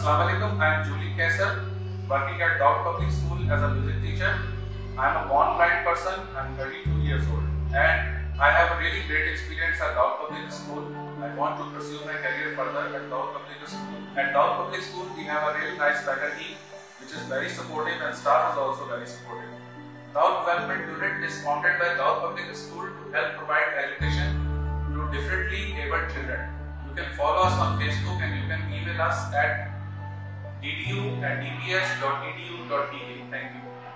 Assalamualaikum. I am Julie Kesar, working at Dawood Public School as a music teacher. I am a born blind person. I am 32 years old, and I have a really great experience at Dawood Public School. I want to pursue my career further at Dawood Public School. At Dawood Public School, we have a really nice faculty, which is very supportive, and staff is also very supportive. Dawood Development Unit is founded by Dog Public School to help provide education to differently abled children. You can follow us on Facebook and you can email us at ddu at dps.edu.pk. Thank you.